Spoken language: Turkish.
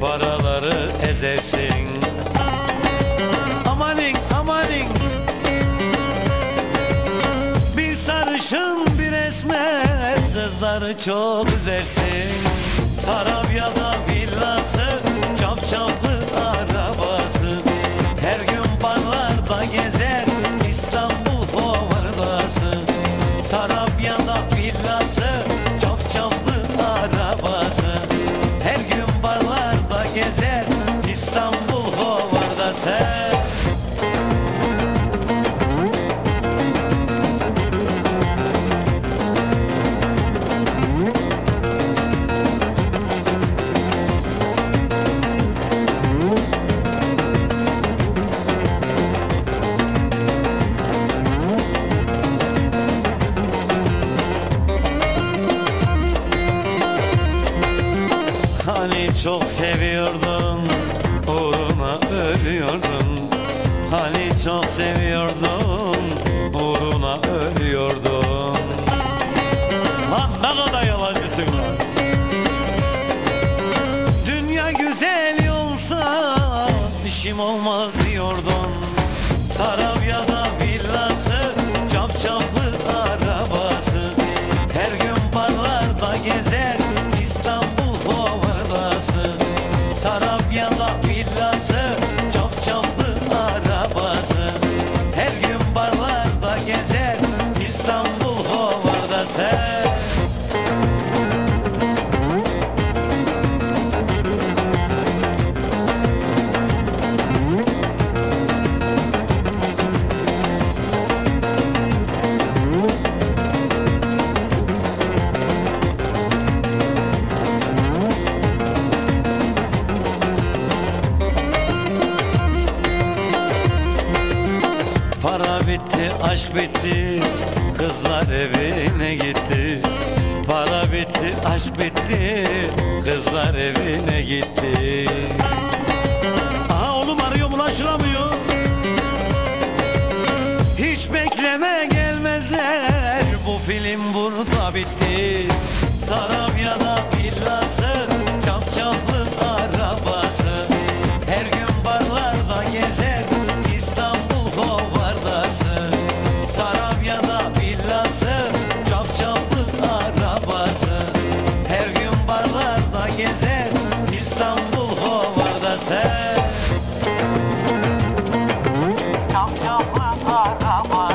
paraları ezersin. Amanin amanin. Bir sarışın bir esmer Kızları çok üzersin. Sarabya'da villası Hani çok seviyordun Uğruna ölüyordun Hani çok seviyordun Uğruna ölüyordun Lan ne kadar yalancısın lan. Dünya güzel olsa işim olmaz diyordun Sarabya'da villası Çapçaplı arabası said. Para bitti, aşk bitti, kızlar evine gitti. Para bitti, aşk bitti, kızlar evine gitti. Aha oğlum arıyor ulaşılamıyor. Hiç bekleme gelmezler, bu film burada bitti. Sarabya'da villası, Ah ah ah.